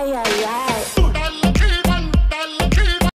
ay, ay.